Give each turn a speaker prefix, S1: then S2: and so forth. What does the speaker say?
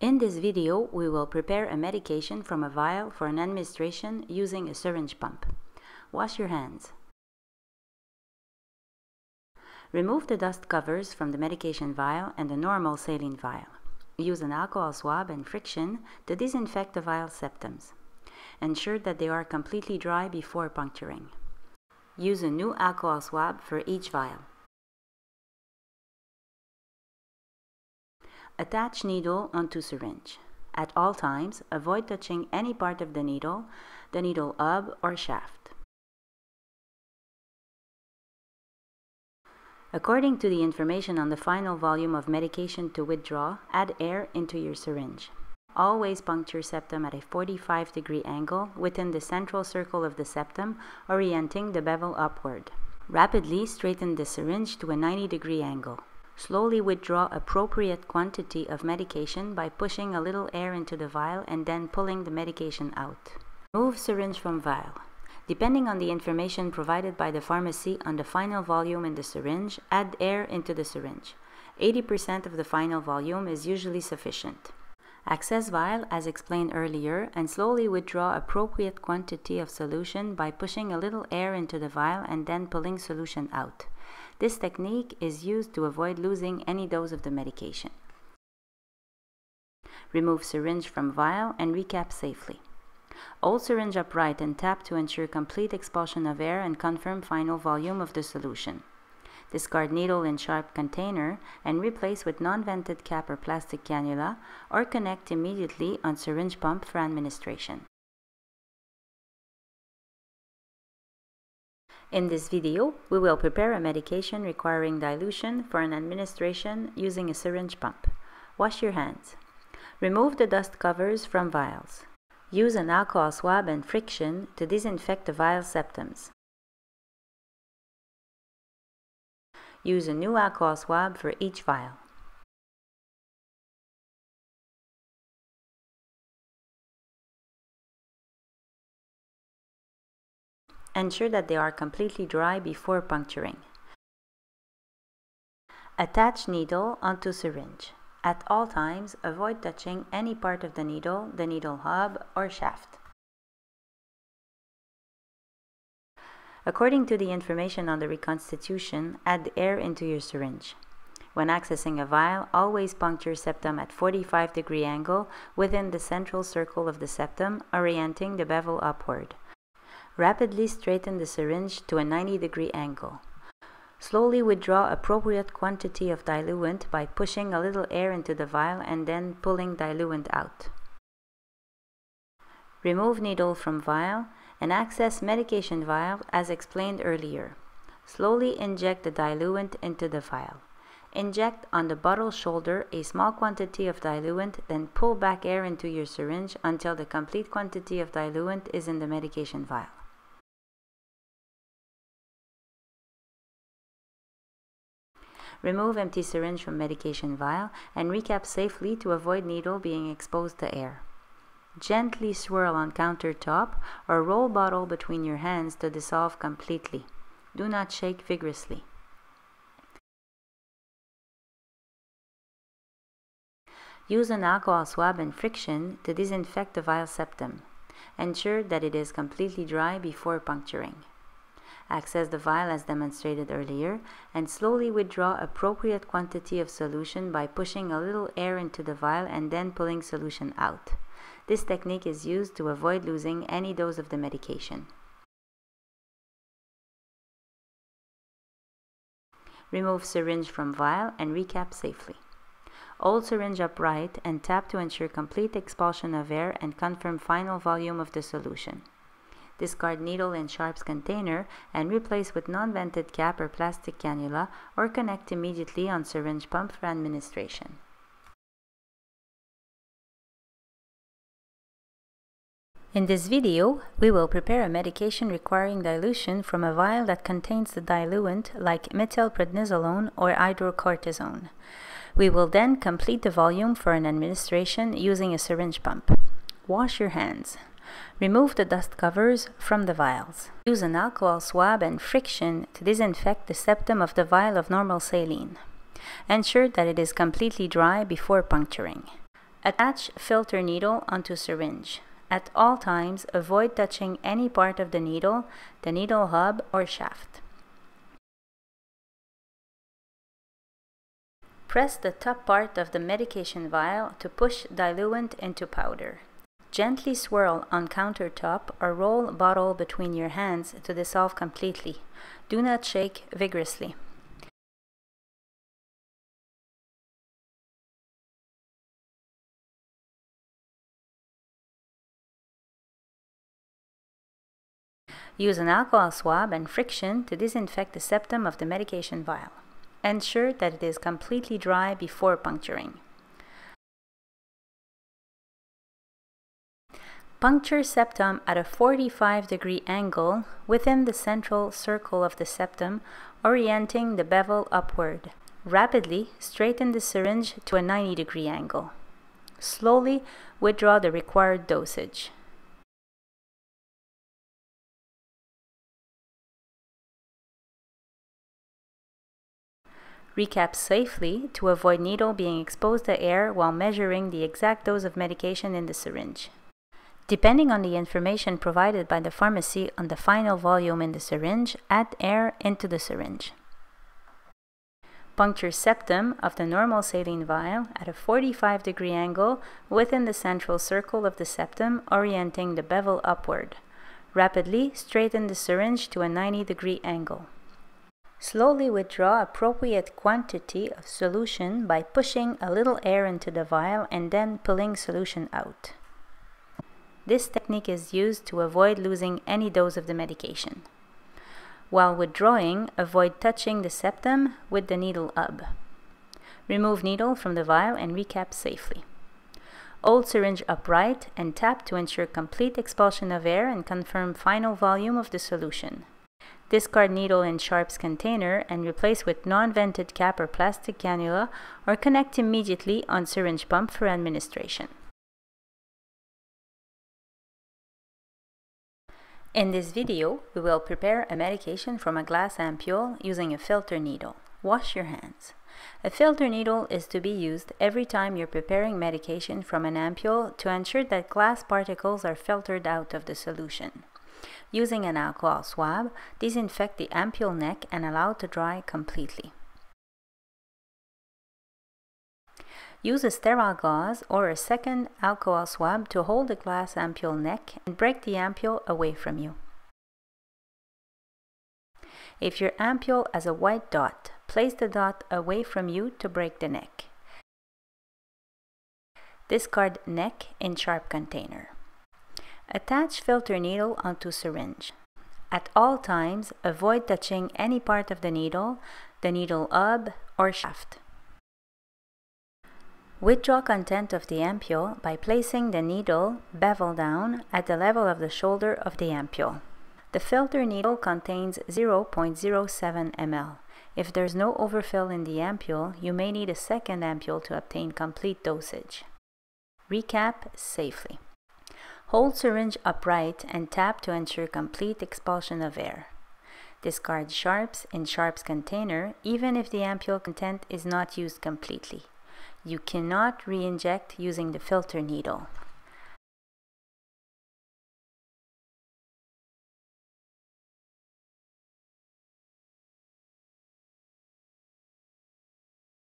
S1: In this video, we will prepare a medication from a vial for an administration using a syringe pump. Wash your hands. Remove the dust covers from the medication vial and the normal saline vial. Use an alcohol swab and friction to disinfect the vial septums. Ensure that they are completely dry before puncturing. Use a new alcohol swab for each vial. Attach needle onto syringe. At all times, avoid touching any part of the needle, the needle hub or shaft. According to the information on the final volume of medication to withdraw, add air into your syringe. Always puncture septum at a 45 degree angle within the central circle of the septum, orienting the bevel upward. Rapidly straighten the syringe to a 90 degree angle. Slowly withdraw appropriate quantity of medication by pushing a little air into the vial and then pulling the medication out. Move syringe from vial. Depending on the information provided by the pharmacy on the final volume in the syringe, add air into the syringe. 80% of the final volume is usually sufficient. Access vial as explained earlier and slowly withdraw appropriate quantity of solution by pushing a little air into the vial and then pulling solution out. This technique is used to avoid losing any dose of the medication. Remove syringe from vial and recap safely. Hold syringe upright and tap to ensure complete expulsion of air and confirm final volume of the solution. Discard needle in sharp container and replace with non-vented cap or plastic cannula or connect immediately on syringe pump for administration. In this video, we will prepare a medication requiring dilution for an administration using a syringe pump. Wash your hands. Remove the dust covers from vials. Use an alcohol swab and friction to disinfect the vial septums. Use a new alcohol swab for each vial. Ensure that they are completely dry before puncturing. Attach needle onto syringe. At all times, avoid touching any part of the needle, the needle hub or shaft. According to the information on the reconstitution, add air into your syringe. When accessing a vial, always puncture septum at 45 degree angle within the central circle of the septum, orienting the bevel upward. Rapidly straighten the syringe to a 90 degree angle. Slowly withdraw appropriate quantity of diluent by pushing a little air into the vial and then pulling diluent out. Remove needle from vial and access medication vial as explained earlier. Slowly inject the diluent into the vial. Inject on the bottle shoulder a small quantity of diluent, then pull back air into your syringe until the complete quantity of diluent is in the medication vial. Remove empty syringe from medication vial and recap safely to avoid needle being exposed to air. Gently swirl on countertop or roll bottle between your hands to dissolve completely. Do not shake vigorously. Use an alcohol swab and friction to disinfect the vial septum. Ensure that it is completely dry before puncturing. Access the vial as demonstrated earlier and slowly withdraw appropriate quantity of solution by pushing a little air into the vial and then pulling solution out. This technique is used to avoid losing any dose of the medication. Remove syringe from vial and recap safely. Hold syringe upright and tap to ensure complete expulsion of air and confirm final volume of the solution. Discard needle in sharps container and replace with non-vented cap or plastic cannula or connect immediately on syringe pump for administration. In this video, we will prepare a medication requiring dilution from a vial that contains the diluent like methylprednisolone or hydrocortisone. We will then complete the volume for an administration using a syringe pump. Wash your hands. Remove the dust covers from the vials. Use an alcohol swab and friction to disinfect the septum of the vial of normal saline. Ensure that it is completely dry before puncturing. Attach filter needle onto syringe. At all times, avoid touching any part of the needle, the needle hub or shaft. Press the top part of the medication vial to push diluent into powder. Gently swirl on countertop or roll bottle between your hands to dissolve completely. Do not shake vigorously. Use an alcohol swab and friction to disinfect the septum of the medication vial. Ensure that it is completely dry before puncturing. Puncture septum at a 45 degree angle within the central circle of the septum, orienting the bevel upward. Rapidly straighten the syringe to a 90 degree angle. Slowly withdraw the required dosage. Recap safely to avoid needle being exposed to air while measuring the exact dose of medication in the syringe. Depending on the information provided by the pharmacy on the final volume in the syringe, add air into the syringe. Puncture septum of the normal saline vial at a 45 degree angle within the central circle of the septum, orienting the bevel upward. Rapidly straighten the syringe to a 90 degree angle. Slowly withdraw appropriate quantity of solution by pushing a little air into the vial and then pulling solution out. This technique is used to avoid losing any dose of the medication. While withdrawing, avoid touching the septum with the needle up. Remove needle from the vial and recap safely. Hold syringe upright and tap to ensure complete expulsion of air and confirm final volume of the solution. Discard needle in sharps container and replace with non-vented cap or plastic cannula or connect immediately on syringe pump for administration. In this video, we will prepare a medication from a glass ampule using a filter needle. Wash your hands. A filter needle is to be used every time you're preparing medication from an ampule to ensure that glass particles are filtered out of the solution. Using an alcohol swab, disinfect the ampule neck and allow to dry completely. Use a sterile gauze or a second alcohol swab to hold the glass ampule neck and break the ampule away from you. If your ampule has a white dot, place the dot away from you to break the neck. Discard neck in sharp container. Attach filter needle onto syringe. At all times, avoid touching any part of the needle, the needle hub or shaft. Withdraw content of the ampule by placing the needle bevel down at the level of the shoulder of the ampule. The filter needle contains 0.07 ml. If there's no overfill in the ampule, you may need a second ampule to obtain complete dosage. Recap safely. Hold syringe upright and tap to ensure complete expulsion of air. Discard sharps in sharps container even if the ampule content is not used completely. You cannot re-inject using the filter needle.